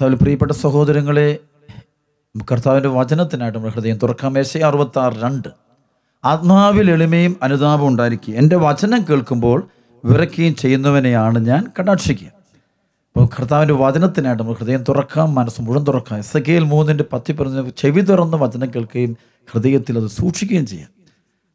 കർത്താവിൽ പ്രിയപ്പെട്ട സഹോദരങ്ങളെ കർത്താവിന്റെ വചനത്തിനായിട്ട് നമ്മൾ ഹൃദയം തുറക്കാം. മേശ അറുപത്താറ് രണ്ട്. ആത്മാവിൽ എളിമയും അനുതാപം ഉണ്ടായിരിക്കുക. എന്റെ വചനം കേൾക്കുമ്പോൾ വിറയ്ക്കുകയും ചെയ്യുന്നവനെയാണ് ഞാൻ കടാക്ഷിക്കുക. അപ്പോൾ കർത്താവിന്റെ വചനത്തിനായിട്ട് നമ്മൾ ഹൃദയം തുറക്കാം മനസ്സ് മുഴുവൻ തുറക്കാം. എസ് കെയിൽ മൂന്നിന്റെ പത്തി പറഞ്ഞ ചെവി തുറന്ന് വചനം കേൾക്കുകയും ഹൃദയത്തിൽ അത് സൂക്ഷിക്കുകയും ചെയ്യാം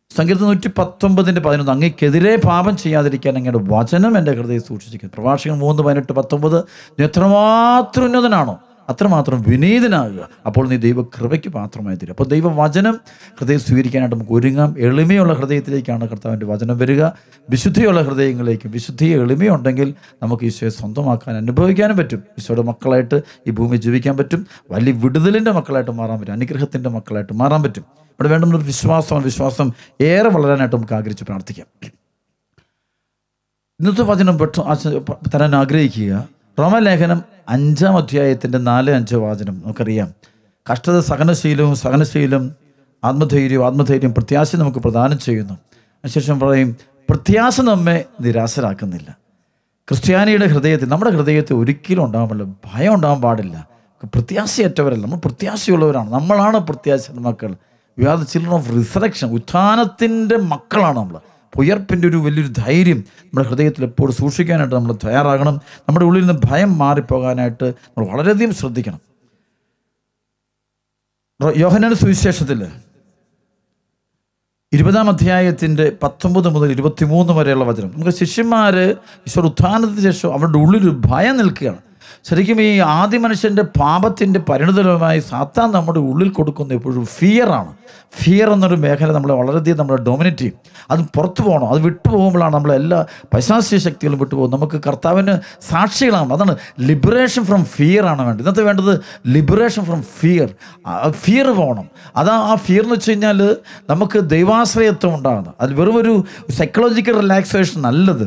സംഗീതം നൂറ്റി പത്തൊമ്പതിന്റെ പതിനൊന്ന്. അങ്ങേക്കെതിരെ പാപം ചെയ്യാതിരിക്കാൻ അങ്ങയുടെ വചനം എന്റെ ഹൃദയം സൂക്ഷിച്ചിരിക്കുന്നു. പ്രഭാഷകൻ മൂന്ന് പതിനെട്ട് പത്തൊമ്പത് നീ എത്രമാത്രം ഉന്നതനാണോ അത്രമാത്രം വിനീതനാകുക. അപ്പോൾ നീ ദൈവകൃപയ്ക്ക് പാത്രമായി തീരും. അപ്പോൾ ദൈവവചനം ഹൃദയം സ്വീകരിക്കാനായിട്ട് നമുക്ക് ഒരുങ്ങാം. എളിമയുള്ള ഹൃദയത്തിലേക്കാണ് കർത്താവിന്റെ വചനം വരിക. വിശുദ്ധിയുള്ള ഹൃദയങ്ങളിലേക്ക് വിശുദ്ധി എളിമയുണ്ടെങ്കിൽ നമുക്ക് ഈശോയെ സ്വന്തമാക്കാൻ അനുഭവിക്കാനും പറ്റും. ഈശോയുടെ മക്കളായിട്ട് ഈ ഭൂമി ജീവിക്കാൻ പറ്റും. വലിയ വിടുതലിന്റെ മക്കളായിട്ട് മാറാൻ പറ്റും. അനുഗ്രഹത്തിന്റെ മക്കളായിട്ട് മാറാൻ പറ്റും. ഇവിടെ വേണ്ടുന്ന ഒരു വിശ്വാസമാണ്. വിശ്വാസം ഏറെ വളരാനായിട്ട് നമുക്ക് ആഗ്രഹിച്ച് പ്രാർത്ഥിക്കാം. ഇന്നത്തെ വചനം പെട്ടെന്ന് തരാൻ ആഗ്രഹിക്കുക. റോമലേഖനം അഞ്ചാം അധ്യായത്തിന്റെ നാല് അഞ്ച് വാചനം നമുക്കറിയാം. കഷ്ടത സഹനശീലവും സഹനശീലം ആത്മധൈര്യവും ആത്മധൈര്യം പ്രത്യാശ നമുക്ക് പ്രദാനം ചെയ്യുന്നു. അതിനുശേഷം പറയും പ്രത്യാശ നമ്മെ നിരാശരാക്കുന്നില്ല. ക്രിസ്ത്യാനിയുടെ ഹൃദയത്തിൽ നമ്മുടെ ഹൃദയത്തിൽ ഒരിക്കലും ഉണ്ടാകാൻ പാടില്ല ഭയം ഉണ്ടാകാൻ പാടില്ല. പ്രത്യാശയറ്റവരല്ല. നമ്മൾ പ്രത്യാശയുള്ളവരാണ്. നമ്മളാണ് പ്രത്യാശ മക്കൾ. We are the children of resurrection ഉത്ഥാനത്തിന്റെ മക്കളാണ് നമ്മൾ ഉയർപ്പിന്റെ ഒരു വലിയൊരു ധൈര്യം നമ്മുടെ ഹൃദയത്തിൽ എപ്പോഴും സൂക്ഷിക്കാനായിട്ട് നമ്മൾ തയ്യാറാകണം. നമ്മുടെ ഉള്ളിൽ നിന്ന് ഭയം മാറിപ്പോകാനായിട്ട് നമ്മൾ വളരെയധികം ശ്രദ്ധിക്കണം. യോഹനാന സുവിശേഷത്തിൽ ഇരുപതാം അധ്യായത്തിന്റെ പത്തൊമ്പത് മുതൽ ഇരുപത്തിമൂന്ന് വരെയുള്ള വചനം. നമുക്ക് ശിഷ്യന്മാർ ഈശ്വർ ഉത്ഥാനത്തിന് ശേഷം അവരുടെ ഉള്ളിലൊരു ഭയം നിൽക്കുകയാണ്. ശരിക്കും ഈ ആദ്യ മനുഷ്യന്റെ പാപത്തിന്റെ പരിണിതരമായി സാത്താൻ നമ്മുടെ ഉള്ളിൽ കൊടുക്കുന്ന എപ്പോഴും ഫിയറാണ് ഫിയർ എന്നൊരു മേഖല നമ്മളെ വളരെയധികം നമ്മളെ ഡൊമിനേറ്റ് ചെയ്യും. അത് പുറത്തു പോകണം. അത് വിട്ടുപോകുമ്പോഴാണ് നമ്മളെ എല്ലാ പൈശാസ്യ ശക്തികളും വിട്ടുപോകും നമുക്ക് കർത്താവിന് സാക്ഷികളാണ് അതാണ് ലിബറേഷൻ ഫ്രം ഫിയർ ആണ് വേണ്ടത്. ഇന്നത്തെ വേണ്ടത് ലിബറേഷൻ ഫ്രം ഫിയർ ഫിയർ പോകണം. അതാ ആ ഫിയർ എന്ന് വെച്ച് കഴിഞ്ഞാൽ നമുക്ക് ദൈവാശ്രയത്വം ഉണ്ടാകുന്നത്. അത് വെറും ഒരു സൈക്കോളജിക്കൽ റിലാക്സേഷൻ നല്ലത്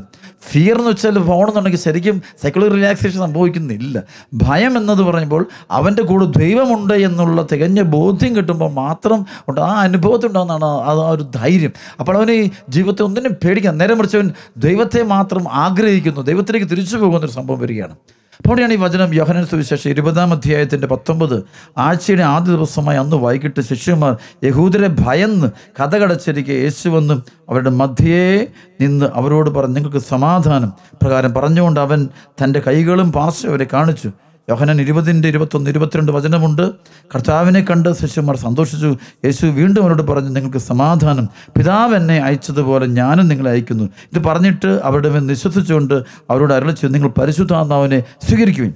ഫിയർ എന്ന് വെച്ചാൽ പോകണമെന്നുണ്ടെങ്കിൽ ശരിക്കും സൈക്കോളജി റിലാക്സേഷൻ സംഭവിക്കുന്നില്ല. ഭയം എന്നത് പറയുമ്പോൾ അവന്റെ കൂടെ ദൈവമുണ്ട് എന്നുള്ള തികഞ്ഞ ബോധ്യം കിട്ടുമ്പോൾ മാത്രം ഉണ്ട്. ആ അനുഭവത്തിൽ ഉണ്ടാകുന്നതാണ് അത് ആ ഒരു ധൈര്യം. അപ്പോൾ അവന് ജീവിതത്തെ ഒന്നിനും പേടിക്കാൻ നേരെ മറിച്ചവൻ ദൈവത്തെ മാത്രം ആഗ്രഹിക്കുന്നു. ദൈവത്തിലേക്ക് തിരിച്ചു പോകുന്നൊരു സംഭവം വരികയാണ്. അപ്പോഴാണ് ഈ വചനം യോഹനൻ സുവിശേഷം ഇരുപതാം അധ്യായത്തിന്റെ പത്തൊമ്പത്. ആഴ്ചയുടെ ആദ്യ ദിവസമായി അന്ന് വൈകിട്ട് ശിഷ്യന്മാർ യഹൂദരെ ഭയന്ന് കഥകടച്ചിരിക്കെ യേശു വന്ന് അവരുടെ മധ്യേ നിന്ന് അവരോട് പറഞ്ഞു നിങ്ങൾക്ക് സമാധാനം. പ്രകാരം പറഞ്ഞുകൊണ്ട് അവൻ തന്റെ കൈകളും പാർശ്വരെ അവരെ കാണിച്ചു. യോഹനൻ ഇരുപതിന്റെ ഇരുപത്തൊന്ന് ഇരുപത്തിരണ്ട് വചനമുണ്ട്. കർത്താവിനെ കണ്ട് ശിഷ്യന്മാർ സന്തോഷിച്ചു. യേശു വീണ്ടും അവരോട് പറഞ്ഞു നിങ്ങൾക്ക് സമാധാനം. പിതാവ് എന്നെ അയച്ചതുപോലെ ഞാനും നിങ്ങളെ അയക്കുന്നു. ഇത് പറഞ്ഞിട്ട് അവരുടെ മേൽ നിശ്വസിച്ചുകൊണ്ട് അവരോട് അരളിച്ചു നിങ്ങൾ പരിശുദ്ധാത്മാവിനെ സ്വീകരിക്കുവിൻ.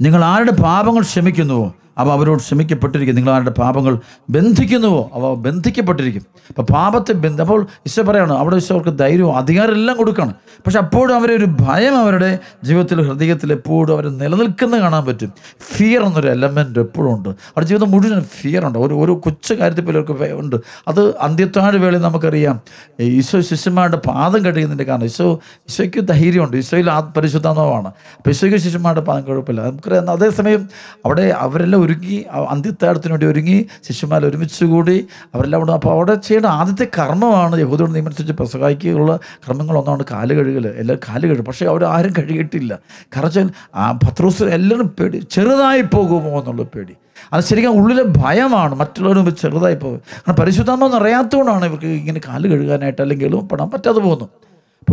നിങ്ങൾ ആരുടെ പാപങ്ങൾ ക്ഷമിക്കുന്നുവോ? അവ അവരോട് ക്ഷമിക്കപ്പെട്ടിരിക്കും. നിങ്ങൾ അവരുടെ പാപങ്ങൾ ബന്ധിക്കുന്നുവോ അവ ബന്ധിക്കപ്പെട്ടിരിക്കും. അപ്പോൾ പാപത്തെ ബന്ധ അപ്പോൾ ഈശോ പറയാണ് അവിടെ ഈശോ അവർക്ക് ധൈര്യവും അധികാരം എല്ലാം കൊടുക്കണം. പക്ഷെ അപ്പോഴും അവരെ ഒരു ഭയം അവരുടെ ജീവിതത്തിൽ ഹൃദയത്തിൽ എപ്പോഴും അവർ നിലനിൽക്കുന്ന കാണാൻ പറ്റും. ഫിയർ എന്നൊരു എലമെന്റ് എപ്പോഴും ഉണ്ട്. അവരുടെ ജീവിതം മുഴുവൻ ഫിയർ ഉണ്ട്. ഒരു ഒരു കൊച്ചു കാര്യത്തിൽ പോലും അവർക്ക് ഉണ്ട്. അത് അന്ത്യത്താഴ് വേളയിൽ നമുക്കറിയാം. ഈശോ ശിശുമാരുടെ പാദം കഴിയുന്നതിന്റെ കാരണം ഈശോ ഈശോയ്ക്ക് ധൈര്യമുണ്ട്. ഈശോയിൽ ആ പരിശുദ്ധാന്തമാണ് അപ്പോൾ ഈശോയ്ക്ക് ശിശുമാരുടെ പാദം കുഴപ്പമില്ല. നമുക്കറിയാം അതേസമയം അവിടെ അവരെല്ലാം ഒരുങ്ങി അന്ത്യത്താഴത്തിന് വേണ്ടി ഒരുങ്ങി ശിഷ്യന്മാർ ഒരുമിച്ച് കൂടി അവരെല്ലാം കൂടെ അപ്പോൾ അവിടെ ചെയ്യേണ്ട ആദ്യത്തെ കർമ്മമാണ് യഹൂദോട് നിയമനുസരിച്ച് പ്രസവായിക്കുള്ള കർമ്മങ്ങളൊന്നാണ് കാൽ കഴുകൽ എല്ലാവരും കാൽ കഴുകും പക്ഷേ അവർ ആരും കഴുകിയിട്ടില്ല. കാരണം ആ പത്രോസ് എല്ലാവരും പേടി. ചെറുതായി പോകുമോ എന്നുള്ള പേടി. അത് ശരിക്കും ഉള്ളിലെ ഭയമാണ്. മറ്റുള്ളവരും ചെറുതായി പോകും. കാരണം പരിശുദ്ധാത്മ അറിയാത്തതുകൊണ്ടാണ് ഇവർക്ക് ഇങ്ങനെ കാൽ കഴുകാനായിട്ട് അല്ലെങ്കിൽ എളുപ്പപ്പെടാൻ പറ്റാതെ പോകുന്നു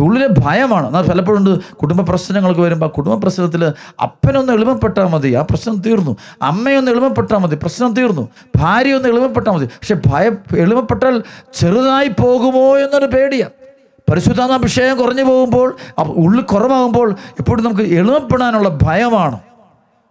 ഉള്ളിലെ ഭയമാണ്. എന്നാൽ പലപ്പോഴും കുടുംബ പ്രശ്നങ്ങൾക്ക് വരുമ്പോൾ കുടുംബ പ്രശ്നത്തിൽ അപ്പനൊന്ന് എളുപ്പപ്പെട്ടാൽ മതി. ആ പ്രശ്നം തീർന്നു. അമ്മയൊന്ന് എളുപ്പപ്പെട്ടാൽ മതി. പ്രശ്നം തീർന്നു. ഭാര്യ ഒന്ന് എളുപ്പപ്പെട്ടാൽ മതി. പക്ഷെ ഭയം എളുപ്പപ്പെട്ടാൽ ചെറുതായി പോകുമോ എന്നൊരു പേടിയാണ് പരിശുദ്ധാഭിഷേകം കുറഞ്ഞു പോകുമ്പോൾ ഉള്ളിൽ കുറവാകുമ്പോൾ എപ്പോഴും നമുക്ക് എളുപ്പപ്പെടാനുള്ള ഭയമാണ്.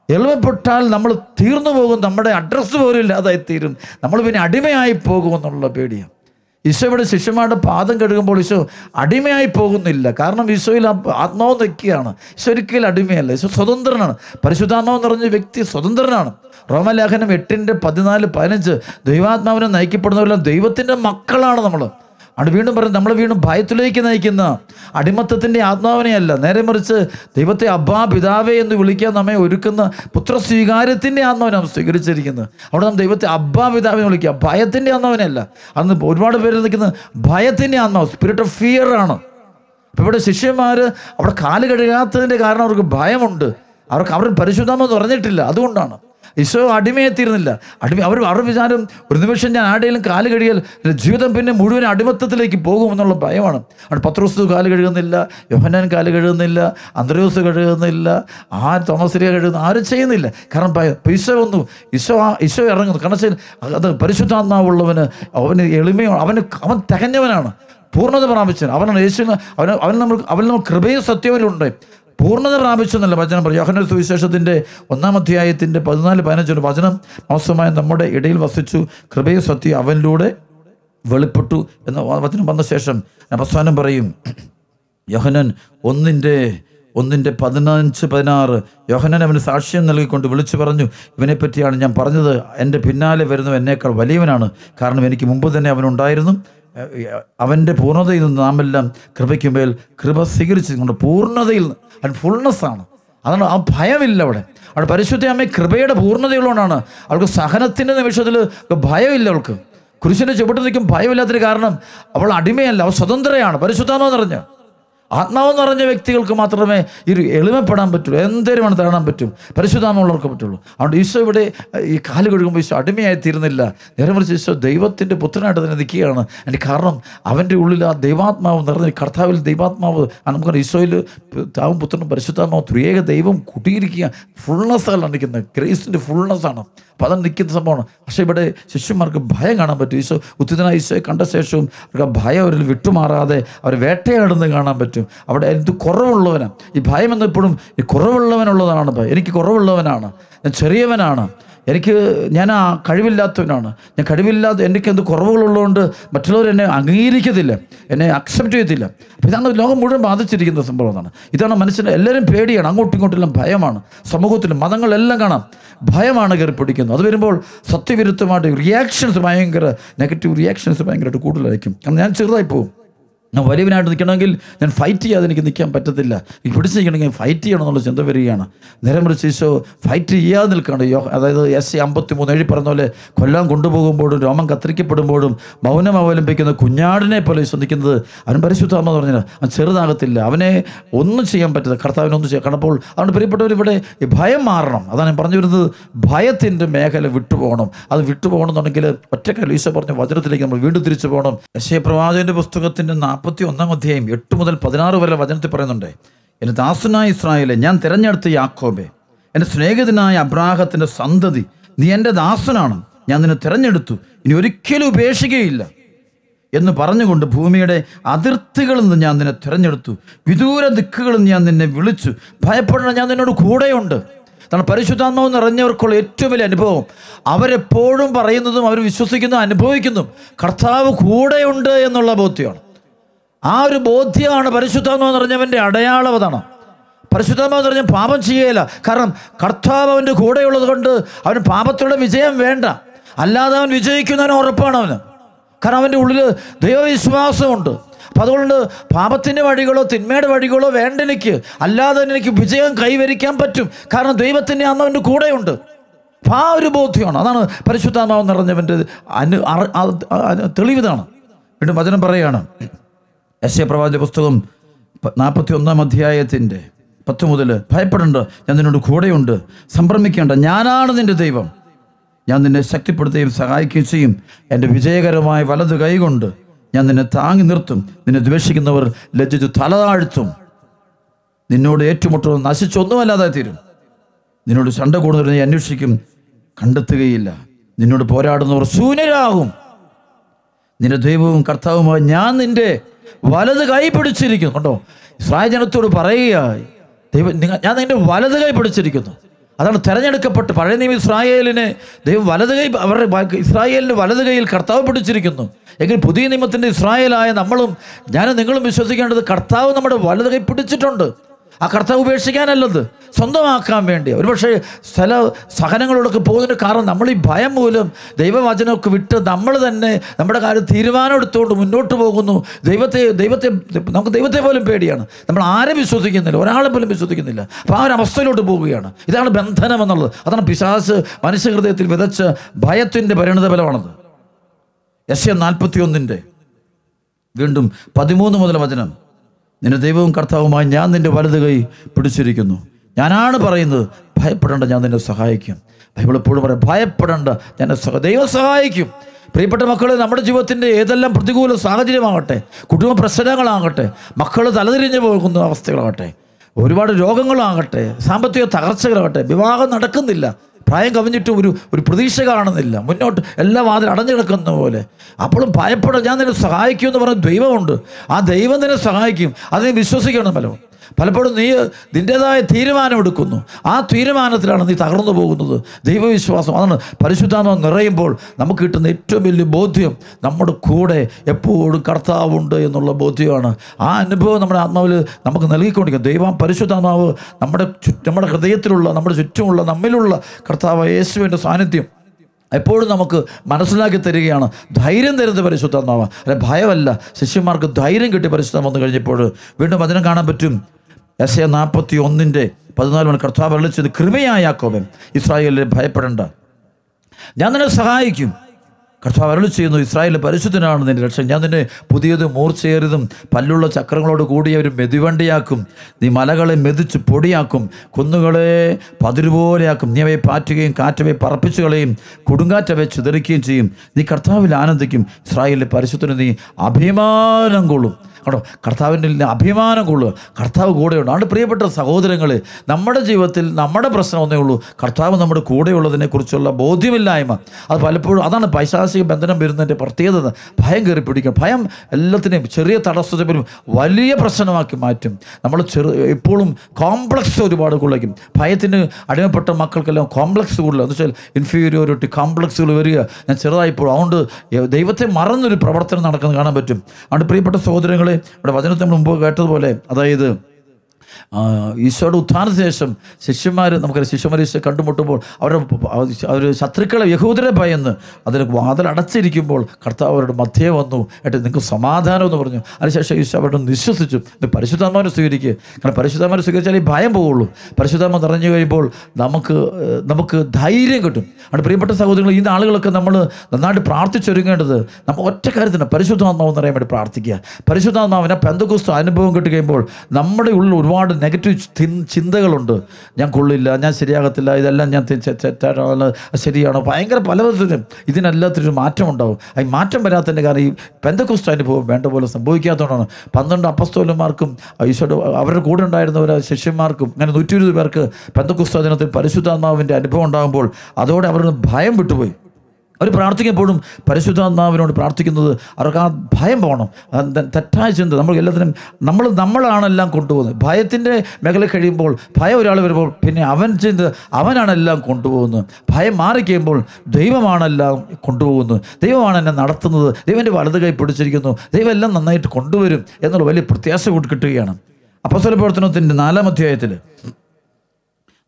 എളുപ്പപ്പെട്ടാൽ നമ്മൾ തീർന്നു പോകും. നമ്മുടെ അഡ്രസ്സ് പോലും ഇല്ലാതായി തീരും നമ്മൾ പിന്നെ അടിമയായി പോകുമെന്നുള്ള പേടിയാണ് ഈശോ ഇവിടെ ശിഷ്യന്മാരുടെ പാദം കഴുകുമ്പോൾ ഈശോ അടിമയായി പോകുന്നില്ല. കാരണം ഈശോയിൽ ആത്മാവ് നിൽക്കുകയാണ്. ഈശോ ഒരിക്കലും അടിമയല്ല. ഈശോ സ്വതന്ത്രനാണ്. പരിശുദ്ധാത്മാവ് നിറഞ്ഞ വ്യക്തി സ്വതന്ത്രനാണ്. റോമലേഖനം എട്ടിന്റെ പതിനാല് പതിനഞ്ച് ദൈവാത്മാവിനെ നയിക്കപ്പെടുന്നവരെല്ലാം ദൈവത്തിന്റെ മക്കളാണ് നമ്മൾ. അവിടെ വീണ്ടും പറഞ്ഞു നമ്മൾ വീണ്ടും ഭയത്തിലേക്ക് നയിക്കുന്ന അടിമത്തത്തിന്റെ ആത്മാവിനെയല്ല. നേരെ മറിച്ച് ദൈവത്തെ അബ്ബാ പിതാവേ എന്ന് വിളിക്കാൻ നമ്മെ ഒരുക്കുന്ന പുത്രസ്വീകാരത്തിന്റെ ആത്മാവിനെ നാം സ്വീകരിച്ചിരിക്കുന്നത് അവിടെ നാം ദൈവത്തെ അബ്ബാ പിതാവിനെ വിളിക്കുക. ഭയത്തിന്റെ ആത്മാവിനെയല്ല. അന്ന് ഒരുപാട് പേര് നിൽക്കുന്നത് ഭയത്തിന്റെ ആത്മാവ് സ്പിരിറ്റ് ഓഫ് ഫിയർ ആണ്. അപ്പോൾ ഇവിടെ ശിഷ്യന്മാർ അവിടെ കാൽ കഴുകാത്തതിന്റെ കാരണം അവർക്ക് ഭയമുണ്ട്. അവർക്ക് അവർ പരിശുദ്ധമെന്ന് പറഞ്ഞിട്ടില്ല. അതുകൊണ്ടാണ്. ഈശോ അടിമയെത്തിയിരുന്നില്ല അടിമ അവർ അവരുടെ വിചാരം ഒരു നിമിഷം ഞാൻ ആരുടെയും കാൽ കഴിയൽ ജീവിതം പിന്നെ മുഴുവൻ അടിമത്തത്തിലേക്ക് പോകുമെന്നുള്ള ഭയമാണ്. അവിടെ പത്രോസ് കാൽ കഴുകുന്നില്ല യോഹനാൻ കാൽ കഴുകുന്നില്ല അന്തരോസ് കഴുകുന്നില്ല ആ തോമസരിയ കഴുകുന്ന ആരും ചെയ്യുന്നില്ല. കാരണം ഈശോ വന്നു. ഈശോ ഈശോ ഇറങ്ങുന്നു. കാരണം അത് പരിശുദ്ധാത്മാവുള്ളവന് അവന് എളിമയാണ്. അവന് അവൻ തികഞ്ഞവനാണ്. പൂർണത പ്രാപിച്ചവൻ. അവനാണ് യേശുവിന് അവന് അവൻ നമ്മൾ അവൻ നമ്മൾ കൃപയും സത്യവിലുണ്ട് പൂർണത പ്രാപിച്ചു എന്നല്ല വചനം പറയും യോഹന സുവിശേഷത്തിന്റെ ഒന്നാം അധ്യായത്തിന്റെ പതിനാല് പതിനഞ്ചൊരു വചനം മോശമായ നമ്മുടെ ഇടയിൽ വസിച്ചു. കൃപയും സത്യം അവനിലൂടെ വെളിപ്പെട്ടു എന്ന വചനം വന്ന ശേഷം അവസാനം പറയും. യോഹനൻ ഒന്നിന്റെ ഒന്നിന്റെ പതിനഞ്ച് പതിനാറ് യോഹനൻ അവന് സാക്ഷ്യം നൽകിക്കൊണ്ട് വിളിച്ചു പറഞ്ഞു ഇവനെപ്പറ്റിയാണ് ഞാൻ പറഞ്ഞത്. എന്റെ പിന്നാലെ വരുന്നവൻ എന്നേക്കാൾ വലിയവനാണ്. കാരണം എനിക്ക് മുമ്പ് തന്നെ അവനുണ്ടായിരുന്നു. അവന്റെ പൂർണതയിൽ നിന്ന് നാം എല്ലാം കൃപയ്ക്കുമേൽ കൃപ സ്വീകരിച്ചുകൊണ്ട് പൂർണതയിൽ അവൻ ഫുൾനെസ്സാണ് അതാണ് ആ ഭയമില്ല അവിടെ. അവിടെ പരിശുദ്ധ അമ്മ കൃപയുടെ പൂർണതയുള്ളതുകൊണ്ടാണ് അവൾക്ക് സഹനത്തിന്റെ നിമിഷത്തിൽ ഭയമില്ല അവൾക്ക്. കുരിശിന്റെ ചുവട്ട് നിൽക്കും ഭയമില്ലാത്തൊരു കാരണം അവൾ അടിമയല്ല. അവൾ സ്വതന്ത്രയാണ്. പരിശുദ്ധാന്നോ നിറഞ്ഞ. ആത്മാവ് നിറഞ്ഞ വ്യക്തികൾക്ക് മാത്രമേ ഒരു എളിമപ്പെടാൻ പറ്റുള്ളൂ. എന്തേരുമാണ് തരണം പറ്റും. പരിശുദ്ധാമുള്ളവർക്ക് പറ്റുള്ളൂ. അതുകൊണ്ട് ഈശോ ഇവിടെ ഈ കാൽ കഴുകുമ്പോൾ ഈശോ അടിമയായി തീരുന്നില്ല. നേരെ മറിച്ച് ഈശോ ദൈവത്തിന്റെ പുത്രനായിട്ട് തന്നെ നിൽക്കുകയാണ്. അതിന് കാരണം അവന്റെ ഉള്ളിൽ ആ ദൈവാത്മാവ് നിറഞ്ഞ കർത്താവിൽ ദൈവാത്മാവ് നമുക്ക് ഈശോയിൽ താവും പുത്രനും പരിശുദ്ധാത്മാവ് ത്രിയേക ദൈവം കുട്ടിയിരിക്കുക. ഫുൾനെസ്സാണ് നിൽക്കുന്നത്. ഗ്രേസിന്റെ ഫുൾനെസ്സാണ് അപ്പോൾ അതാണ് നിൽക്കുന്ന സംഭവമാണ്. പക്ഷേ ഇവിടെ ശിഷ്യന്മാർക്ക് ഭയം കാണാൻ പറ്റും. ഈശോ ഉത്തിതനായ ഈശോയെ കണ്ട ശേഷവും അവർക്ക് ആ ഭയം അവരിൽ വിട്ടുമാറാതെ അവർ വേട്ടയാടുന്നത് കാണാൻ പറ്റും. അവിടെ എന്ത് കുറവുള്ളവനാണ് ഈ ഭയം എന്നെപ്പോഴും ഈ കുറവുള്ളവനുള്ളതാണ് ഭയം. എനിക്ക് കുറവുള്ളവനാണ്. ഞാൻ ചെറിയവനാണ്. എനിക്ക് ഞാൻ ആ കഴിവില്ലാത്തവനാണ്. ഞാൻ കഴിവില്ലാത്ത എനിക്ക് എന്ത് കുറവുകളുള്ളതുകൊണ്ട് മറ്റുള്ളവർ എന്നെ അംഗീകരിക്കത്തില്ല. എന്നെ അക്സെപ്റ്റ് ചെയ്യത്തില്ല. അപ്പോൾ ഇതാണ് ലോകം മുഴുവൻ ബാധിച്ചിരിക്കുന്ന സംഭവം എന്നാണ്. ഇതാണ് മനുഷ്യന്റെ എല്ലാവരും പേടിയാണ്. അങ്ങോട്ടും ഇങ്ങോട്ടെല്ലാം ഭയമാണ്. സമൂഹത്തിലും മതങ്ങളെല്ലാം കാണാം. ഭയമാണ് കയറി പിടിക്കുന്നത്. അത് വരുമ്പോൾ സത്യവിരുദ്ധമായിട്ട് റിയാക്ഷൻസ് ഭയങ്കര നെഗറ്റീവ് റിയാക്ഷൻസ് ഭയങ്കരമായിട്ട് കൂടുതലായിരിക്കും. കാരണം ഞാൻ ചെറുതായി പോകും. ഞാൻ വലിയവനായിട്ട് നിൽക്കണമെങ്കിൽ ഞാൻ ഫൈറ്റ് ചെയ്യാതെ എനിക്ക് നിൽക്കാൻ പറ്റത്തില്ല. എനിക്ക് പിടിച്ച് നിൽക്കണമെങ്കിൽ ഫൈറ്റ് ചെയ്യണം എന്നുള്ള ചിന്ത വരികയാണ്. നേരെ മറിച്ച് ഈശോ ഫൈറ്റ് ചെയ്യാതെ നിൽക്കണം യോ അതായത് എസ് സി അമ്പത്തി മൂന്ന് എഴുതി പറഞ്ഞ പോലെ കൊല്ലം കൊണ്ടുപോകുമ്പോഴും രോമം കത്തിരിക്കപ്പെടുമ്പോഴും മൗനം അവലംബിക്കുന്ന കുഞ്ഞാടിനെ പോലെ ഈശോ നിൽക്കുന്നത്. അവൻ പരിശുദ്ധാത്മ എന്ന് പറഞ്ഞാൽ അവൻ ചെറുതാകത്തില്ല. അവനെ ഒന്നും ചെയ്യാൻ പറ്റില്ല കർത്താവിനൊന്നും ചെയ്യാൻ കണ്ടപ്പോൾ അതുകൊണ്ട് പ്രിയപ്പെട്ടവർ ഇവിടെ ഭയം മാറണം. അതാണ് ഞാൻ പറഞ്ഞു വരുന്നത്. ഭയത്തിന്റെ മേഖല വിട്ടുപോകണം. അത് വിട്ടുപോകണമെന്നുണ്ടെങ്കിൽ ഒറ്റക്കാലം ഈശോ പറഞ്ഞ വജ്രത്തിലേക്ക് നമ്മൾ വീണ്ടും തിരിച്ചു പോകണം. യശയ പ്രവാചകന്റെ പുസ്തകത്തിന്റെ ഒന്നാം അധ്യായം എട്ട് മുതൽ പതിനാറ് വരെ വചനത്തിൽ പറയുന്നുണ്ട് എന്റെ ദാസനായ ഇസ്രായേലെ ഞാൻ തിരഞ്ഞെടുത്ത യാക്കോബെ എന്റെ സ്നേഹിതനായ അബ്രാഹത്തിന്റെ സന്തതി നീ എന്റെ ദാസനാണ് ഞാൻ നിന്നെ തിരഞ്ഞെടുത്തു ഇനി ഒരിക്കലും ഉപേക്ഷിക്കുകയില്ല എന്ന് പറഞ്ഞുകൊണ്ട് ഭൂമിയുടെ അതിർത്തികളിൽ നിന്ന് ഞാൻ നിന്നെ തിരഞ്ഞെടുത്തു വിദൂര ദിക്കുകളിൽ ഞാൻ നിന്നെ വിളിച്ചു ഭയപ്പെടണം ഞാൻ നിന്നോട് കൂടെയുണ്ട്. കാരണം പരിശുദ്ധാത്മാവ് നിറഞ്ഞവർക്കുള്ള ഏറ്റവും വലിയ അനുഭവം. അവരെപ്പോഴും പറയുന്നതും അവർ വിശ്വസിക്കുന്നതും അനുഭവിക്കുന്നതും കർത്താവ് കൂടെയുണ്ട് എന്നുള്ള ബോധ്യമാണ്. ആ ഒരു ബോധ്യമാണ് പരിശുദ്ധമെന്ന് പറഞ്ഞവന്റെ അടയാളം അതാണ്. പരിശുദ്ധമെന്ന് പറഞ്ഞാൽ പാപം ചെയ്യുകയില്ല. കാരണം കർത്താവ് അവന്റെ കൂടെയുള്ളത് കൊണ്ട് അവന് പാപത്തിലുള്ള വിജയം വേണ്ട. അല്ലാതെ അവൻ വിജയിക്കുന്നവന് ഉറപ്പാണ് അവന്. കാരണം അവന്റെ ഉള്ളിൽ ദൈവവിശ്വാസമുണ്ട്. അപ്പം അതുകൊണ്ട് പാപത്തിന്റെ വഴികളോ തിന്മയുടെ വഴികളോ വേണ്ട എനിക്ക്. അല്ലാതെ എനിക്ക് വിജയം കൈവരിക്കാൻ പറ്റും. കാരണം ദൈവത്തിന്റെ അന്ന് അവന്റെ കൂടെയുണ്ട്. അപ്പം ആ ഒരു ബോധ്യമാണ്. അതാണ് പരിശുദ്ധാത്മാവ് നിറഞ്ഞവന്റെ അനു തെളിവിതാണ് വീണ്ടും വചനം പറയുകയാണ്. യശയ പ്രവാചക പുസ്തകം നാൽപ്പത്തി ഒന്നാം അധ്യായത്തിന്റെ പത്ത് മുതൽ ഭയപ്പെടേണ്ട ഞാൻ നിന്നോട് കൂടെയുണ്ട്. സംഭ്രമിക്കേണ്ട ഞാനാണ് നിന്റെ ദൈവം. ഞാൻ നിന്നെ ശക്തിപ്പെടുത്തുകയും സഹായിക്കുകയും ചെയ്യും. എന്റെ വിജയകരമായ വലത് കൈകൊണ്ട് ഞാൻ നിന്നെ താങ്ങി നിർത്തും. നിന്നെ ദ്വേഷിക്കുന്നവർ ലജ്ജിച്ചു തലതാഴ്ത്തും നിന്നോട് ഏറ്റുമുട്ടുന്നത് നശിച്ചൊന്നുമല്ലാതെ തീരും. നിന്നോട് ചണ്ട കൂടുന്നവർ നീ അന്വേഷിക്കും. കണ്ടെത്തുകയില്ല. നിന്നോട് പോരാടുന്നവർ ശൂന്യരാകും. നിന്റെ ദൈവവും കർത്താവുമായി ഞാൻ നിന്റെ വലത് കൈ പിടിച്ചിരിക്കുന്നു. കണ്ടോ? ഇസ്രായേൽ ജനത്തോട് പറയുക ദൈവം നിങ്ങൾ ഞാൻ നിന്റെ വലത് കൈ പിടിച്ചിരിക്കുന്നു. അതാണ് തിരഞ്ഞെടുക്കപ്പെട്ട് പഴയ നിയമം ഇസ്രായേലിനെ ദൈവം വലത് കൈ അവരുടെ ഇസ്രായേലിന്റെ വലത് കൈയിൽ കർത്താവ് പിടിച്ചിരിക്കുന്നു. എങ്കിൽ പുതിയ നിയമത്തിന്റെ ഇസ്രായേലായ നമ്മളും ഞാനും നിങ്ങളും വിശ്വസിക്കേണ്ടത് കർത്താവ് നമ്മുടെ വലത് കൈ പിടിച്ചിട്ടുണ്ട്. ആ കർത്താവ് ഉപേക്ഷിക്കാനല്ലത്. സ്വന്തമാക്കാൻ വേണ്ടി. ഒരുപക്ഷെ സ്ഥല സഹനങ്ങളോടൊക്കെ പോകുന്നതിന് കാരണം നമ്മൾ ഈ ഭയം മൂലം ദൈവവചനമൊക്കെ വിട്ട് നമ്മൾ തന്നെ നമ്മുടെ കാര്യം തീരുമാനം എടുത്തുകൊണ്ട് മുന്നോട്ട് പോകുന്നു. ദൈവത്തെ ദൈവത്തെ നമുക്ക് ദൈവത്തെ പോലും പേടിയാണ്. നമ്മൾ ആരെ വിശ്വസിക്കുന്നില്ല? ഒരാളെ പോലും വിശ്വസിക്കുന്നില്ല. അപ്പോൾ ആ ഒരു അവസ്ഥയിലോട്ട് പോവുകയാണ്. ഇതാണ് ബന്ധനം എന്നുള്ളത്. അതാണ് പിശാസ് മനുഷ്യഹൃദയത്തിൽ വിതച്ച ഭയത്തിന്റെ പരിണിത ഫലമാണത്. എസ് എ നാൽപ്പത്തി ഒന്നിന്റെ വീണ്ടും പതിമൂന്ന് മുതൽ വചനം. നിന്റെ ദൈവവും കർത്താവുമായി ഞാൻ നിന്റെ വലത് കൈ പിടിച്ചിരിക്കുന്നു. ഞാനാണ് പറയുന്നത് ഭയപ്പെടേണ്ട ഞാൻ നിന്നെ സഹായിക്കും. ബൈബിൾ എപ്പോഴും പറയും ഭയപ്പെടേണ്ട ഞാൻ ദൈവം സഹായിക്കും. പ്രിയപ്പെട്ട മക്കളെ നമ്മുടെ ജീവിതത്തിന്റെ ഏതെല്ലാം പ്രതികൂല സാഹചര്യമാകട്ടെ കുടുംബ പ്രശ്നങ്ങളാകട്ടെ മക്കൾ തലതിരിഞ്ഞു പോകുന്ന അവസ്ഥകളാകട്ടെ ഒരുപാട് രോഗങ്ങളാകട്ടെ സാമ്പത്തിക തകർച്ചകളാകട്ടെ വിവാഹം നടക്കുന്നില്ല. പ്രായം കവിഞ്ഞിട്ട് ഒരു ഒരു പ്രതീക്ഷ കാണുന്നില്ല മുന്നോട്ട് എല്ലാ വാതിൽ അടഞ്ഞു കിടക്കുന്ന പോലെ. അപ്പോഴും ഭയപ്പെടാൻ ഞാൻ നിന്നെ സഹായിക്കും എന്ന് പറഞ്ഞ ദൈവമുണ്ട്. ആ ദൈവം നിന്നെ സഹായിക്കും. അതിനെ വിശ്വസിക്കണം പലവും പലപ്പോഴും നീ നിന്റെതായ തീരുമാനമെടുക്കുന്നു ആ തീരുമാനത്തിലാണ് നീ തകർന്നു പോകുന്നത്. ദൈവവിശ്വാസം അതാണ് പരിശുദ്ധാന്തം നിറയുമ്പോൾ നമുക്ക് കിട്ടുന്ന ഏറ്റവും വലിയ ബോധ്യം നമ്മുടെ കൂടെ എപ്പോഴും കർത്താവുണ്ട് എന്നുള്ള ബോധ്യമാണ്. ആ അനുഭവം നമ്മുടെ ആത്മാവിൽ നമുക്ക് നൽകിക്കൊണ്ടിരിക്കും ദൈവം പരിശുദ്ധാത്മാവ് നമ്മുടെ നമ്മുടെ ഹൃദയത്തിലുള്ള നമ്മുടെ ചുറ്റുമുള്ള നമ്മിലുള്ള കർത്താവ് യേശുവിന്റെ സാന്നിധ്യം എപ്പോഴും നമുക്ക് മനസ്സിലാക്കി തരികയാണ്. ധൈര്യം തരുന്നത് പരിശുദ്ധാത്മാവ് അല്ലെ ഭയമല്ല. ശിഷ്യന്മാർക്ക് ധൈര്യം കിട്ടി പരിശുദ്ധം വന്നു കഴിഞ്ഞപ്പോൾ വീണ്ടും വചനം കാണാൻ പറ്റും. എസ് എ നാൽപ്പത്തി ഒന്നിന്റെ പതിനാല് മണി കർത്താവ് വിളിച്ചത് കൃപയായ യാക്കോബൻ ഇസ്രായേലിനെ ഭയപ്പെടേണ്ട. ഞാൻ നിന്നെ സഹായിക്കും. കർത്താവ് അരളി ചെയ്യുന്നു ഇസ്രായേലിലെ പരിശുദ്ധനാണ് നിന്റെ രക്ഷ ഞാൻ നിന്നെ പുതിയതും മൂർച്ചയേറിയതും പല്ലുള്ള ചക്രങ്ങളോട് കൂടിയ ഒരു മെതിവണ്ടിയാക്കും. നീ മലകളെ മെതിച്ച് പൊടിയാക്കും കുന്നുകളെ പതിരുപോലെയാക്കും. നീ അവയെ പാറ്റുകയും കാറ്റവയെ പറപ്പിച്ചു കളയും കൊടുങ്കാറ്റവയെ ചിതറിക്കുകയും ചെയ്യും. നീ കർത്താവിൽ ആനന്ദിക്കും. ഇസ്രായേലിലെ പരിശുദ്ധന് നീ അഭിമാനം കൊള്ളും. കേട്ടോ കർത്താവിന്റെ അഭിമാനം കൊള്ളുക. കർത്താവ് കൂടെയുണ്ട്. അതുകൊണ്ട് പ്രിയപ്പെട്ട സഹോദരങ്ങൾ നമ്മുടെ ജീവിതത്തിൽ നമ്മുടെ പ്രശ്നം ഒന്നേ ഉള്ളൂ. കർത്താവ് നമ്മുടെ കൂടെയുള്ളതിനെ കുറിച്ചുള്ള ബോധ്യമില്ലായ്മ. അത് പലപ്പോഴും അതാണ് പൈശാസിക ബന്ധനം വരുന്നതിന്റെ പ്രത്യേകത. ഭയം കയറി പിടിക്കും. ഭയം എല്ലാത്തിനെയും ചെറിയ തടസ്സത്തെ പോലും വലിയ പ്രശ്നമാക്കി മാറ്റും. നമ്മൾ ചെറു എപ്പോഴും കോംപ്ലക്സ് ഒരുപാട് കൊള്ളിക്കും. ഭയത്തിന് അടിമപ്പെട്ട മക്കൾക്കെല്ലാം കോംപ്ലക്സ് കൂടുതൽ എന്ന് വെച്ചാൽ ഇൻഫീരിയോറിറ്റി കോംപ്ലക്സുകൾ വരിക. ഞാൻ ചെറുതായിപ്പോൾ അതുകൊണ്ട് ദൈവത്തെ മറന്നൊരു പ്രവർത്തനം നടക്കുന്നത് കാണാൻ പറ്റും. അതുകൊണ്ട് പ്രിയപ്പെട്ട സഹോദരങ്ങളെ ഇവിടെ വചനത്തിൽ മുമ്പ് കേട്ടതുപോലെ അതായത് ഈശോയുടെ ഉത്ഥാനത്തിന് ശേഷം ശിഷ്യന്മാർ നമുക്കറിയാം ശിഷ്യന്മാർ ഈശോ കണ്ടുമുട്ടുമ്പോൾ അവരുടെ അവർ ശത്രുക്കളെ യഹൂദരെ ഭയന്ന് അതിൽ വാതിലടച്ചിരിക്കുമ്പോൾ കർത്താവ് അവരുടെ മധ്യേ വന്നു ഏട്ടെ നിങ്ങൾക്ക് സമാധാനം എന്ന് പറഞ്ഞു. അതിനുശേഷം ഈശോ അവരുടെ നിശ്വസിച്ചു പരിശുദ്ധാത്മാവിനെ സ്വീകരിക്കുക കാരണം പരിശുദ്ധാത്മാവിനെ സ്വീകരിച്ചാൽ ഈ ഭയം പോവുള്ളൂ. പരിശുദ്ധാത്മ നിറഞ്ഞു കഴിയുമ്പോൾ നമുക്ക് നമുക്ക് ധൈര്യം കിട്ടും. അവിടെ പ്രിയപ്പെട്ട സഹോദരങ്ങൾ ഈ ആളുകളൊക്കെ നമ്മൾ നന്നായിട്ട് പ്രാർത്ഥിച്ചൊരുങ്ങേണ്ടത് നമ്മൾ ഒറ്റ കാര്യത്തിന് പരിശുദ്ധാത്മാവെന്ന് പറയാൻ വേണ്ടി പ്രാർത്ഥിക്കുക. പരിശുദ്ധാത്മാവിനെ പെന്തകുസ്തു അനുഭവം കിട്ടുകയുമ്പോൾ നമ്മുടെ ഉള്ളിൽ ഒരുപാട് നെഗറ്റീവ് ചിന്തകളുണ്ട്. ഞാൻ കൊള്ളില്ല ഞാൻ ശരിയാകത്തില്ല ഇതെല്ലാം ഞാൻ തെറ്റാണ് ശരിയാണോ? ഭയങ്കര പലവിധത്തിലും ഇതിനെല്ലാത്തിനും ഒരു മാറ്റം ഉണ്ടാവും ഈ മാറ്റം വരാത്തതിന്റെ കാരണം ഈ പെന്തക്കുസ്ത അനുഭവം വേണ്ട പോലെ സംഭവിക്കാത്തതുകൊണ്ടാണ്. പന്ത്രണ്ട് അപ്പസ്തോലന്മാർക്കും ഈശോയുടെ അവരുടെ കൂടെ ഉണ്ടായിരുന്നവർ ശിഷ്യന്മാർക്കും അങ്ങനെ നൂറ്റി ഇരുപത് പേർക്ക് പെന്തക്കുസ്ത ദിനത്തിൽ പരിശുദ്ധാത്മാവിന്റെ അനുഭവം ഉണ്ടാകുമ്പോൾ അതോടെ അവർ ഭയം വിട്ടുപോയി. അവർ പ്രാർത്ഥിക്കുമ്പോഴും പരിശുദ്ധാത്മാവിനോട് പ്രാർത്ഥിക്കുന്നത് അവർക്ക് ആ ഭയം പോകണം. തെറ്റായ ചിന്ത. നമ്മൾ എല്ലാത്തിനും നമ്മൾ നമ്മളാണെല്ലാം കൊണ്ടുപോകുന്നത്. ഭയത്തിന്റെ മേഖല കഴിയുമ്പോൾ ഭയം ഒരാൾ വരുമ്പോൾ പിന്നെ അവൻ ചിന്ത അവനാണെല്ലാം കൊണ്ടുപോകുന്നത്. ഭയം മാറിക്കഴിയുമ്പോൾ ദൈവമാണെല്ലാം കൊണ്ടുപോകുന്നത്. ദൈവമാണ് എന്നെ നടത്തുന്നത്. ദൈവന്റെ വലത് കൈ പിടിച്ചിരിക്കുന്നു. ദൈവം എല്ലാം നന്നായിട്ട് കൊണ്ടുവരും എന്നുള്ള വലിയ പ്രത്യാശ കൂടി കിട്ടുകയാണ്. അപ്പസ്വല പ്രവർത്തനത്തിന്റെ നാലാം അധ്യായത്തിൽ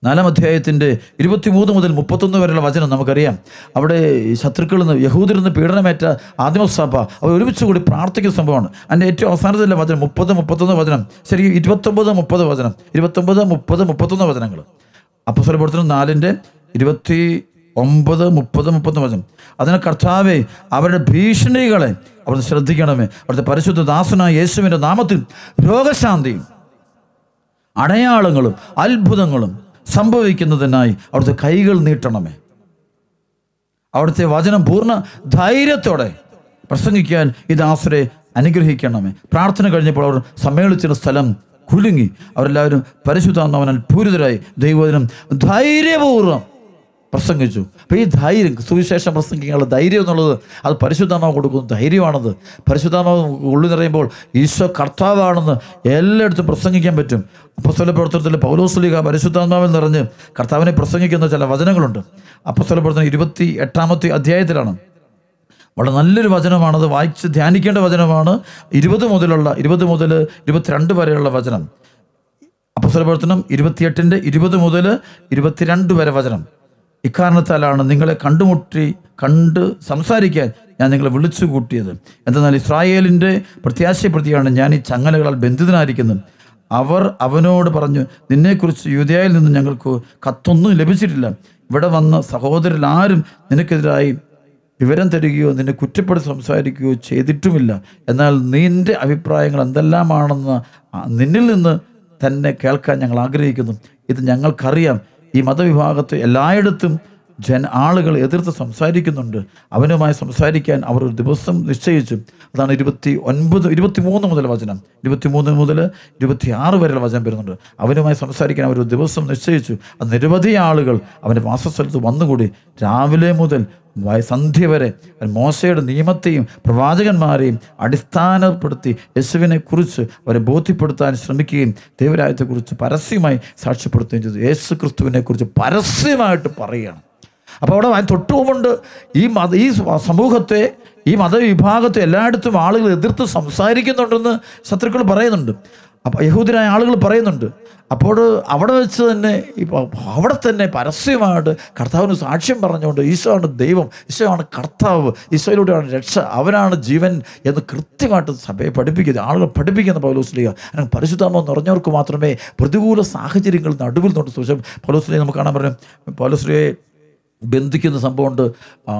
നാലാം അധ്യായത്തിന്റെ ഇരുപത്തിമൂന്ന് മുതൽ മുപ്പത്തൊന്ന് വരെയുള്ള വചനം നമുക്കറിയാം. അവിടെ ശത്രുക്കളിൽ നിന്ന് യഹൂദരിൽ നിന്ന് പീഡനമേറ്റ ആദിമസഭ അവർ ഒരുമിച്ച് കൂടി പ്രാർത്ഥിക്കുന്ന സംഭവമാണ്. അതിന്റെ ഏറ്റവും അവസാനത്തിലെ വചനം മുപ്പത് മുപ്പത്തൊന്ന് വചനം. ശരി ഇരുപത്തൊമ്പത് മുപ്പത് വചനം. ഇരുപത്തൊമ്പത് മുപ്പത് മുപ്പത്തൊന്ന് വചനങ്ങൾ. അപ്പോൾ സ്വലപ്പെടുത്തുന്ന നാലിന്റെ ഇരുപത്തി ഒമ്പത് മുപ്പത് മുപ്പത്തൊന്ന് വചനം. അതിന് കർത്താവെ അവരുടെ ഭീഷണികളെ അവിടുന്ന് ശ്രദ്ധിക്കണമേ. അവിടുത്തെ പരിശുദ്ധ ദാസനായ യേശുവിന്റെ നാമത്തിൽ രോഗശാന്തിയും അടയാളങ്ങളും അത്ഭുതങ്ങളും സംഭവിക്കുന്നതിനായി അവിടുത്തെ കൈകൾ നീട്ടണമേ. അവിടുത്തെ വചനം പൂർണ ധൈര്യത്തോടെ പ്രസംഗിക്കാൻ ഇത് ആസുരെ അനുഗ്രഹിക്കണമേ. പ്രാർത്ഥന കഴിഞ്ഞപ്പോൾ അവർ സമ്മേളിച്ചിരുന്ന സ്ഥലം കുലുങ്ങി. അവരെല്ലാവരും പരിശുദ്ധാന്തവനാൽ പൂരിതരായി ദൈവവചനം ധൈര്യപൂർവം പ്രസംഗിച്ചു. അപ്പോൾ ഈ ധൈര്യം സുവിശേഷം പ്രസംഗിക്കാനുള്ള ധൈര്യം എന്നുള്ളത് അത് പരിശുദ്ധാത്മാവ് കൊടുക്കുന്ന ധൈര്യമാണത്. പരിശുദ്ധാത്മാവ് ഉള്ളു നിറയുമ്പോൾ ഈശോ കർത്താവാണെന്ന് എല്ലായിടത്തും പ്രസംഗിക്കാൻ പറ്റും. അപ്പസ്വല പ്രവർത്തനത്തിൽ പൗലോസ്ലിക പരിശുദ്ധാത്മാവിൽ നിറഞ്ഞ് കർത്താവിനെ പ്രസംഗിക്കുന്ന ചില വചനങ്ങളുണ്ട്. അപ്പസ്വല പ്രവർത്തനം ഇരുപത്തി എട്ടാമത്തെ അധ്യായത്തിലാണ്. വളരെ നല്ലൊരു വചനമാണത്. വായിച്ച് ധ്യാനിക്കേണ്ട വചനമാണ് ഇരുപത് മുതലുള്ള ഇരുപത് മുതൽ ഇരുപത്തിരണ്ട് വരെയുള്ള വചനം. അപ്പസ്വല പ്രവർത്തനം ഇരുപത്തിയെട്ടിന്റെ ഇരുപത് മുതൽ ഇരുപത്തിരണ്ട് വരെ വചനം. ഇക്കാരണത്താലാണ് നിങ്ങളെ കണ്ടുമുട്ടി കണ്ട് സംസാരിക്കാൻ ഞാൻ നിങ്ങളെ വിളിച്ചു കൂട്ടിയത്. എന്തെന്നാൽ ഇസ്രായേലിന്റെ പ്രത്യാശയെ പ്രതിയാണ് ഞാൻ ഈ ചങ്ങലകളാൽ ബന്ധിതനായിരിക്കുന്നത്. അവർ അവനോട് പറഞ്ഞു നിന്നെക്കുറിച്ച് യൂതയായിൽ നിന്ന് ഞങ്ങൾക്ക് കത്തൊന്നും ലഭിച്ചിട്ടില്ല. ഇവിടെ വന്ന സഹോദരൻ ആരും നിനക്കെതിരായി വിവരം തരികയോ നിന്നെ കുറ്റപ്പെടുത്തി സംസാരിക്കുകയോ ചെയ്തിട്ടുമില്ല. എന്നാൽ നിന്റെ അഭിപ്രായങ്ങൾ എന്തെല്ലാമാണെന്ന് നിന്നിൽ നിന്ന് തന്നെ കേൾക്കാൻ ഞങ്ങൾ ആഗ്രഹിക്കുന്നു. ഇത് ഞങ്ങൾക്കറിയാം. ഈ മതവിഭാഗത്തെ എല്ലായിടത്തും ജൻ ആളുകൾ എതിർത്ത് സംസാരിക്കുന്നുണ്ട്. അവനുമായി സംസാരിക്കാൻ അവർ ഒരു ദിവസം നിശ്ചയിച്ചു. അതാണ് ഇരുപത്തി ഒൻപത് ഇരുപത്തി മൂന്ന് മുതൽ വചനം. ഇരുപത്തി മൂന്ന് മുതൽ ഇരുപത്തി ആറ് വരെയുള്ള വചനം വരുന്നുണ്ട്. അവനുമായി സംസാരിക്കാൻ അവർ ഒരു ദിവസം നിശ്ചയിച്ചു. അത് നിരവധി ആളുകൾ അവന്റെ വാസസ്ഥലത്ത് വന്നുകൂടി. രാവിലെ മുതൽ സന്ധ്യ വരെ മോശയുടെ നിയമത്തെയും പ്രവാചകന്മാരെയും അടിസ്ഥാനപ്പെടുത്തി യേശുവിനെ കുറിച്ച് അവരെ ബോധ്യപ്പെടുത്താൻ ശ്രമിക്കുകയും ദൈവരാജ്യത്തെക്കുറിച്ച് പരസ്യമായി സാക്ഷ്യപ്പെടുത്തുകയും ചെയ്തു. യേശു ക്രിസ്തുവിനെ കുറിച്ച് പരസ്യമായിട്ട് പറയുകയാണ്. അപ്പോൾ അവിടെ തൊട്ടുമുണ്ട് തൊട്ട് ഈ മത ഈ സമൂഹത്തെ ഈ മതവിഭാഗത്തെ എല്ലായിടത്തും ആളുകൾ എതിർത്ത് സംസാരിക്കുന്നുണ്ടെന്ന് ശത്രുക്കൾ പറയുന്നുണ്ട്. അപ്പോൾ യഹൂദരായ ആളുകൾ പറയുന്നുണ്ട് അപ്പോൾ അവിടെ വെച്ച് തന്നെ ഇപ്പോൾ അവിടെ തന്നെ പരസ്യമായിട്ട് കർത്താവിന് സാക്ഷ്യം പറഞ്ഞുകൊണ്ട് ഈശോ ആണ് ദൈവം ഈശോ ആണ് കർത്താവ് ഈശോയിലൂടെയാണ് രക്ഷ അവനാണ് ജീവൻ എന്ന് കൃത്യമായിട്ട് സഭയെ പഠിപ്പിക്കുന്നത് ആളുകൾ പഠിപ്പിക്കുന്ന പൗലോസ്ലിയ അങ്ങനെ എന്ന് നിറഞ്ഞവർക്ക് മാത്രമേ പ്രതികൂല സാഹചര്യങ്ങൾ നടുവിൽ നിന്നുകൊണ്ട് സൂക്ഷം പൗലോസ്ലിയെ നമുക്ക് കാണാൻ പറയും പൗലോസ്ലിയെ ബന്ധിക്കുന്ന സംഭവമുണ്ട്.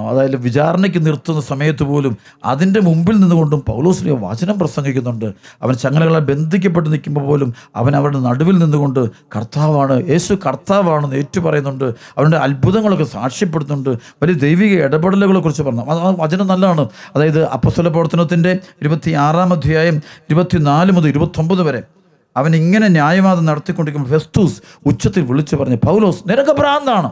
അതായത് വിചാരണയ്ക്ക് നിർത്തുന്ന സമയത്ത് പോലും അതിന്റെ മുമ്പിൽ നിന്നുകൊണ്ടും പൗലോസ്ലിയ വചനം പ്രസംഗിക്കുന്നുണ്ട്. അവൻ ചങ്ങലകളെ ബന്ധിക്കപ്പെട്ട് നിൽക്കുമ്പോൾ പോലും അവൻ അവരുടെ നടുവിൽ നിന്നുകൊണ്ട് കർത്താവാണ് യേശു കർത്താവാണെന്ന് ഏറ്റു പറയുന്നുണ്ട് അവന്റെ അത്ഭുതങ്ങളൊക്കെ സാക്ഷ്യപ്പെടുത്തുന്നുണ്ട്. വലിയ ദൈവിക ഇടപെടലുകളെ കുറിച്ച് പറഞ്ഞു. അത് ആ വചനം നല്ലതാണ്. അതായത് അപ്പസ്വല പ്രവർത്തനത്തിന്റെ ഇരുപത്തി ആറാം അധ്യായം ഇരുപത്തിനാല് മുതൽ ഇരുപത്തൊമ്പത് വരെ അവൻ ഇങ്ങനെ ന്യായവാദം നടത്തിക്കൊണ്ടിരിക്കുമ്പോൾ ഫെസ്തൂസ് ഉച്ചത്തിൽ വിളിച്ചു പറഞ്ഞു പൗലോസ് നിനക്ക് ഭ്രാന്താണ്.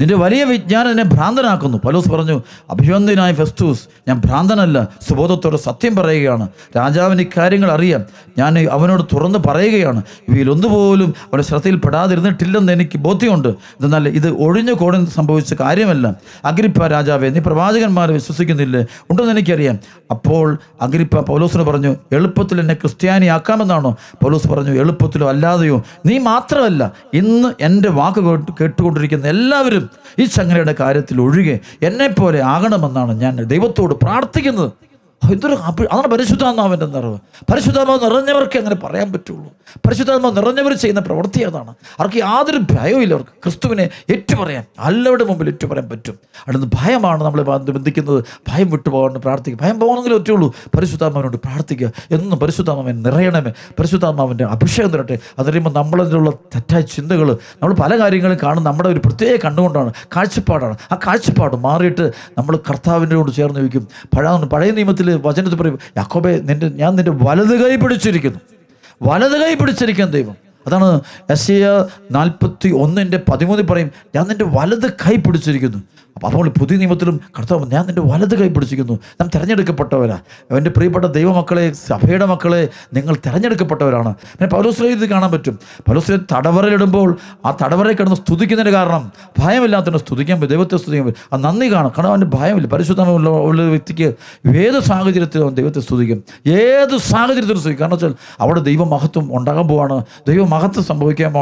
നിന്റെ വലിയ വിജ്ഞാനം എന്നെ ഭ്രാന്തനാക്കുന്നു. പൗലോസ് പറഞ്ഞു അഭിവന്ദനായ ഫെസ്തൂസ് ഞാൻ ഭ്രാന്തനല്ല സുബോധത്തോടെ സത്യം പറയുകയാണ്. രാജാവിന് ഇക്കാര്യങ്ങൾ അറിയാം. ഞാൻ അവനോട് തുറന്ന് പറയുകയാണ്. ഇവയിലൊന്നുപോലും അവരുടെ ശ്രദ്ധയിൽ പെടാതിരുന്നിട്ടില്ലെന്ന് എനിക്ക് ബോധ്യമുണ്ട്. എന്നാൽ ഇത് ഒഴിഞ്ഞു കോടതി സംഭവിച്ച കാര്യമല്ല. അഗ്രിപ്പ രാജാവെ നീ പ്രവാചകന്മാരെ വിശ്വസിക്കുന്നില്ലേ? ഉണ്ടെന്ന് എനിക്കറിയാം. അപ്പോൾ അഗ്രിപ്പ പൗലോസിന് പറഞ്ഞു എളുപ്പത്തിൽ എന്നെ ക്രിസ്ത്യാനിയാക്കാമെന്നാണോ? പൗലോസ് പറഞ്ഞു എളുപ്പത്തിലോ അല്ലാതെയോ? നീ മാത്രമല്ല ഇന്ന് എന്റെ വാക്ക് കേട്ടുകൊണ്ടിരിക്കുന്ന എല്ലാവരും ഈ ചങ്ങലയുടെ കാര്യത്തിൽ ഒഴികെ എന്നെപ്പോലെ ആകണമെന്നാണ് ഞാൻ ദൈവത്തോട് പ്രാർത്ഥിക്കുന്നത്. അപ്പ- അതാണ് പരിശുദ്ധാത്മാവിന്റെ നിറവ്. പരിശുദ്ധാത്മാവ് നിറഞ്ഞവർക്ക് അങ്ങനെ പറയാൻ പറ്റുള്ളൂ. പരിശുദ്ധാത്മാവ് നിറഞ്ഞവർ ചെയ്യുന്ന പ്രവൃത്തി അതാണ്. അവർക്ക് യാതൊരു ഭയവും അവർക്ക്. ക്രിസ്തുവിനെ ഏറ്റുപറയാൻ എല്ലാവരുടെ മുമ്പിൽ ഏറ്റുപറയാൻ പറ്റും. അടുത്ത് ഭയമാണ് നമ്മളെ ബന്ധ- ബന്ധിക്കുന്നത്. ഭയം വിട്ടുപോകാണ്ട് പ്രാർത്ഥിക്കുക. ഭയം പോകണമെങ്കിൽ ഒറ്റയുള്ളൂ പരിശുദ്ധാത്മാവിനോട് പ്രാർത്ഥിക്കുക. എന്നും പരിശുദ്ധാത്മാവൻ നിറയണമേ. പരിശുദ്ധാത്മാവിന്റെ അഭിഷേകം തരട്ടെ. അതറിയുമ്പോൾ നമ്മളതിലുള്ള തെറ്റായ ചിന്തകൾ നമ്മൾ പല കാര്യങ്ങളും കാണും നമ്മുടെ ഒരു പ്രത്യേക കണ്ടുകൊണ്ടാണ് കാഴ്ചപ്പാടാണ്. ആ കാഴ്ചപ്പാട് മാറിയിട്ട് നമ്മൾ കർത്താവിന്റെ കൂടെ ചേർന്ന് വയ്ക്കും പഴയ പഴയ നിയമത്തിൽ വചനത്തിൽ പറയും യാക്കോബെ നിന്റെ ഞാൻ നിന്റെ വലത് കൈ പിടിച്ചിരിക്കുന്നു. വലത് കൈ പിടിച്ചിരിക്കുന്നു ദൈവം. അതാണ് എസ് എ നാൽപ്പത്തി ഒന്നിന്റെ പതിമൂന്നിൽ പറയും ഞാൻ നിന്റെ വലത് കൈ പിടിച്ചിരിക്കുന്നു. അപ്പോൾ അപ്പോൾ പുതിയ നിയമത്തിലും കർത്താവ് ഞാൻ നിന്റെ വലത് കൈ പിടിച്ചിരിക്കുന്നു. നാം തിരഞ്ഞെടുക്കപ്പെട്ടവരാ. എന്റെ പ്രിയപ്പെട്ട ദൈവമക്കളെ സഭയുടെ മക്കളെ നിങ്ങൾ തിരഞ്ഞെടുക്കപ്പെട്ടവരാണ്. പിന്നെ പൗലോസ്ലേ ഇത് കാണാൻ പറ്റും. പൗലോസ്ലേ തടവറയിലിടുമ്പോൾ ആ തടവറയിൽ കിടന്ന് സ്തുതിക്കുന്നതിന് കാരണം ഭയമില്ലാത്തതിനെ സ്തുതിക്കാൻ പറ്റും ദൈവത്തെ സ്തുതിക്കാൻ പറ്റും. ആ നന്ദി കാണും. കാരണം അവന്റെ ഭയമില്ല. പരിശുദ്ധമുള്ള ഉള്ള വ്യക്തിക്ക് ഏത് സാഹചര്യത്തിലും അവൻ ദൈവത്തെ സ്തുതിക്കും. ഏത് സാഹചര്യത്തിലും സ്തുതിക്കും. കാരണം വെച്ചാൽ അവിടെ ദൈവമഹത്വം ഉണ്ടാകാൻ പോവാണ്. ദൈവമഹത്വം സംഭവിക്കാൻ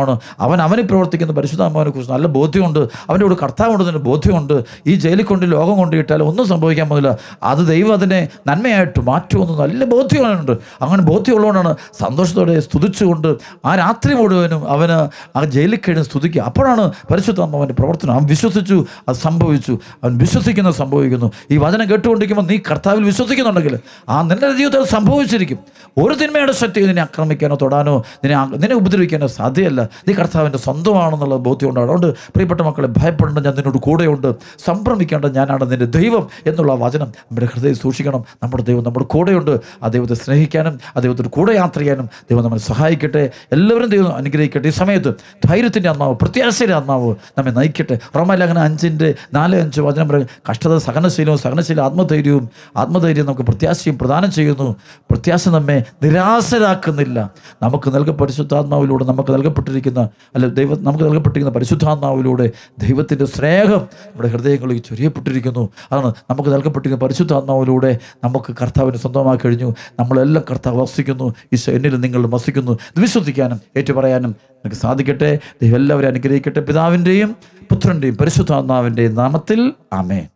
അവൻ അവനെ പ്രവർത്തിക്കുന്ന പരിശുദ്ധാത്മാവിനെ കുറിച്ച് നല്ല ബോധ്യമുണ്ട്. അവന്റെ കൂടെ കർത്താവുണ്ടെന്നതിന് ബോധ്യമുണ്ട്. ഈ ജയിലിൽ കൊണ്ട് ലോകം കൊണ്ട് ഇട്ടാൽ ഒന്നും സംഭവിക്കാൻ പോകുന്നില്ല. അത് ദൈവം അതിനെ നന്മയായിട്ട് മാറ്റുമെന്ന് നല്ല ബോധ്യമുണ്ട് അങ്ങനെ ബോധ്യമുള്ളതുകൊണ്ടാണ് സന്തോഷത്തോടെ സ്തുതിച്ചുകൊണ്ട് ആ രാത്രി മുഴുവനും അവന് ആ ജയിലിൽ കഴിഞ്ഞ് സ്തുതിക്കുക. അപ്പോഴാണ് പരിശുദ്ധാത്മാവന്റെ പ്രവർത്തനം. അവൻ വിശ്വസിച്ചു അത് സംഭവിച്ചു. അവൻ വിശ്വസിക്കുന്നത് സംഭവിക്കുന്നു. ഈ വചനം കേട്ടുകൊണ്ടിരിക്കുമ്പോൾ നീ കർത്താവിൽ വിശ്വസിക്കുന്നുണ്ടെങ്കിൽ ആ നിന്റെ ജീവിതത്തിൽ സംഭവിച്ചിരിക്കും. ഒരു തിന്മയുടെ ശക്തി നിന്നെ ആക്രമിക്കാനോ തൊടാനോ നിന്നെ നിന്നെ നിന്നെ ഉപദ്രവിക്കാനോ സാധ്യമല്ല നീ കർത്താവിന്റെ സ്വന്തമാണെന്നുള്ള ബോധ്യമുണ്ട്. അതുകൊണ്ട് പ്രിയപ്പെട്ട മക്കളെ ഭയപ്പെടേണ്ട ഞാൻ നിന്നോട് കൂടെയുണ്ട്. സംഭ്രമിക്കേണ്ട ഞാനാണ് നിന്റെ ദൈവം എന്നുള്ള വചനം നമ്മുടെ ഹൃദയം സൂക്ഷിക്കണം. നമ്മുടെ ദൈവം നമ്മുടെ കൂടെയുണ്ട്. ആ ദൈവത്തെ സ്നേഹിക്കാനും ആ ദൈവത്തിന്റെ കൂടെ യാത്ര ചെയ്യാനും ദൈവം നമ്മളെ സഹായിക്കട്ടെ. എല്ലാവരും ദൈവം അനുഗ്രഹിക്കട്ടെ. ഈ സമയത്ത് ധൈര്യത്തിന്റെ ആത്മാവ് പ്രത്യാശയുടെ ആത്മാവ് നമ്മെ നയിക്കട്ടെ. റോമലേഖന അഞ്ചിന്റെ നാല് അഞ്ച് വചനം പറയും കഷ്ടത സഹനശീലവും സഹനശീല ആത്മധൈര്യവും ആത്മധൈര്യം നമുക്ക് പ്രത്യാശയും പ്രദാനം ചെയ്യുന്നു. പ്രത്യാശ നമ്മെ നിരാശരാക്കുന്നില്ല. നമുക്ക് നൽക പരിശുദ്ധാത്മാവിലൂടെ നമുക്ക് നൽകപ്പെട്ടിരിക്കുന്ന അല്ല ദൈവ നമുക്ക് നൽകപ്പെട്ടിരിക്കുന്ന പരിശുദ്ധാത്മാവിലൂടെ ദൈവത്തിന്റെ സ്നേഹം നമ്മുടെ ഹൃദയങ്ങളിൽ ചൊരിയപ്പെട്ടിരിക്കുന്നു. അതാണ് നമുക്ക് നൽകപ്പെട്ടിരിക്കുന്ന പരിശുദ്ധാത്മാവിലൂടെ നമുക്ക് കർത്താവിനെ സ്വന്തമാക്കി കഴിഞ്ഞു. നമ്മളെല്ലാം കർത്താവ് വസിക്കുന്നു. ഈ എന്നിൽ നിങ്ങൾ വസിക്കുന്നു. ഇത് വിശ്വസിക്കാനും ഏറ്റുപറയാനും നമുക്ക് സാധിക്കട്ടെ. ദൈവം എല്ലാവരും അനുഗ്രഹിക്കട്ടെ. പിതാവിന്റെയും പുത്രന്റെയും പരിശുദ്ധാത്മാവിന്റെയും നാമത്തിൽ. ആമേ